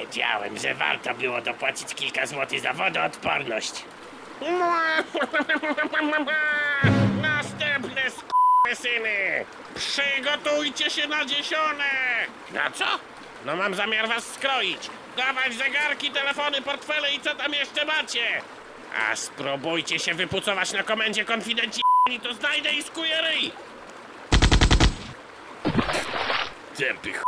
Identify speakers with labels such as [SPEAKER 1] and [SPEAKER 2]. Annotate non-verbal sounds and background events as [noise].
[SPEAKER 1] Wiedziałem, że warto było dopłacić kilka złotych za wodoodporność. [laughs] Następne syny! Przygotujcie się na dziesione! Na co? No mam zamiar was skroić. Dawać zegarki, telefony, portfele i co tam jeszcze macie. A spróbujcie się wypucować na komendzie konfidenci to znajdę i skuję ryj.
[SPEAKER 2] Tępy ch...